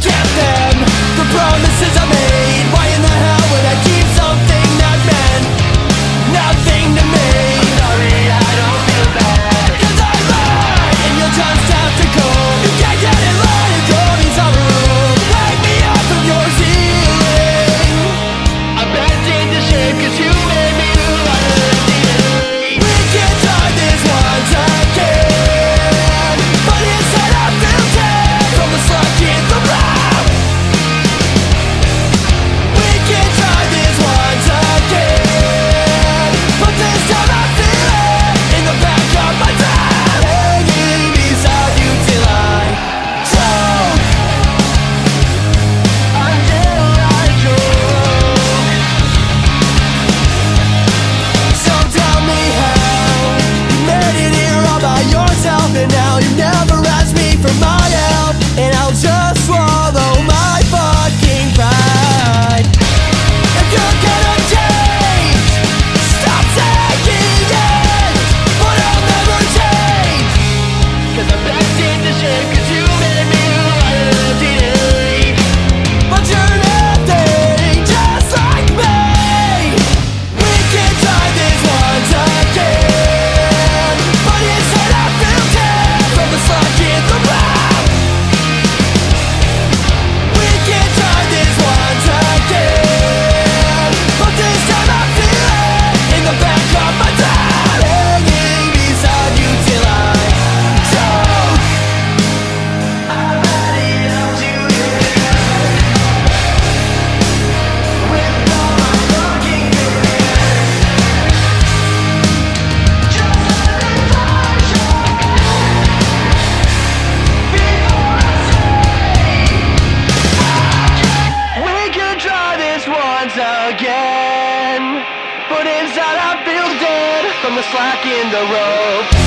get them. The promises I made again But inside I feel dead From the slack in the rope